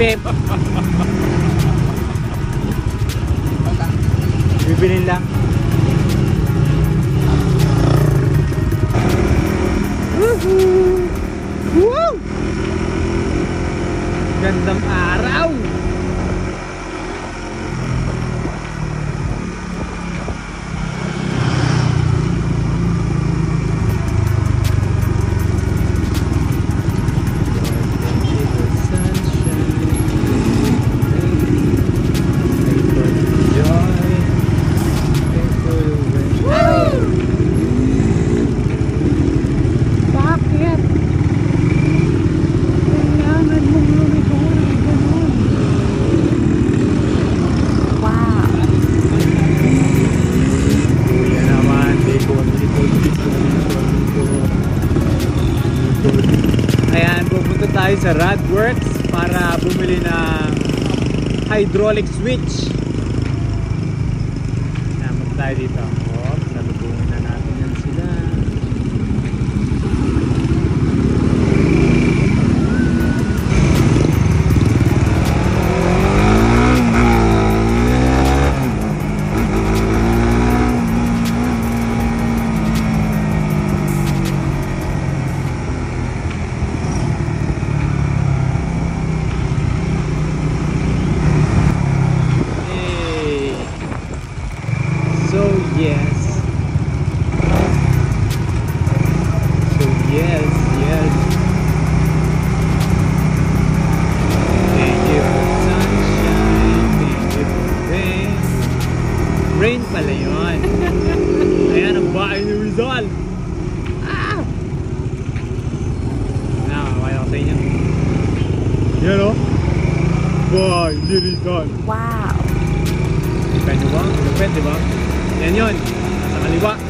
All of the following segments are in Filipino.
Pip. Bibilin lang. Woohoo! Woo! Gandang araw! Tayo sa Radworks para bumili ng hydraulic switch. Punta tayo dito. Bahay ni Rizal. Wow. Kita nyo ba? Lupit, di ba? Yan yun. Sa kaliwa.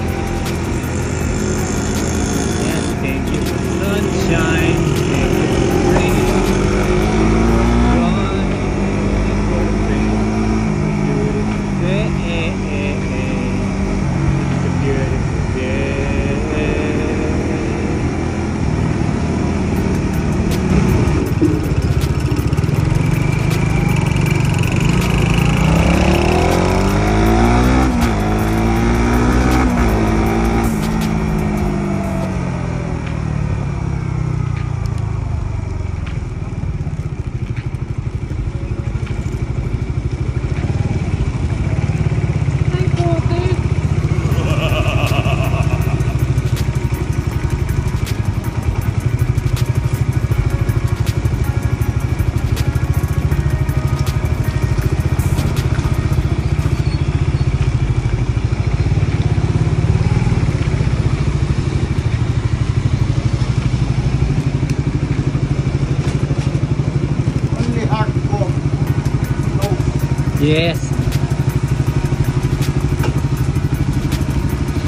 Yes.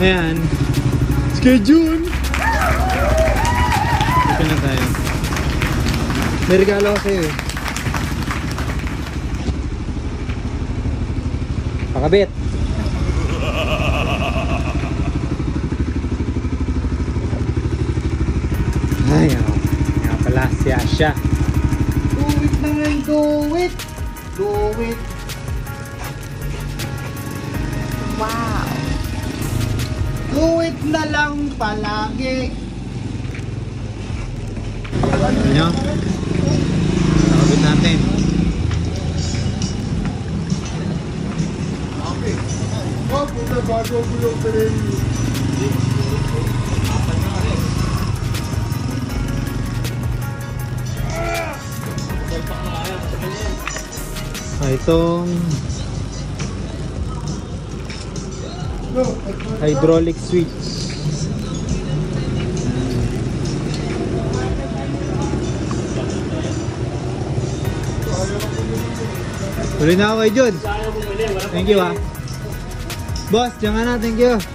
Ayan. Schedule! Dito na tayo. May regalo ko sa'yo eh. Pakabit. Ay, ako. Nga pala si Asha. Do it na ngayon, do it. Do it. Wow. Do it na lang palagi. Ano nyo? Pakabit natin. Oh, puta bago gulo pa rin. Ah, itong hydraulic switch. Tuloy na ako kay Jun. Thank you ah. Boss, diyan ka na. Thank you.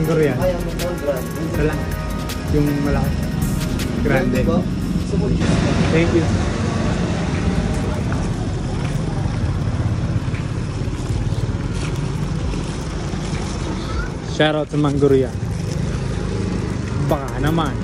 Manggurian. Kaya mo po, grande. Ito lang. Yung malaki. Grande. ba? Gusto mo juice ba? Thank you. Shout out to Manggurian. Baka naman.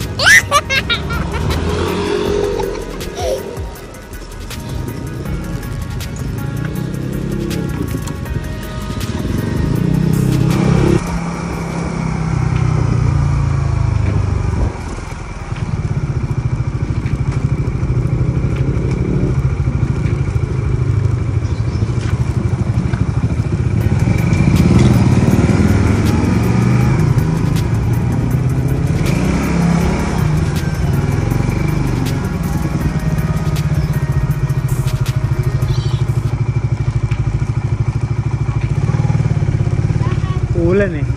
Ulan eh.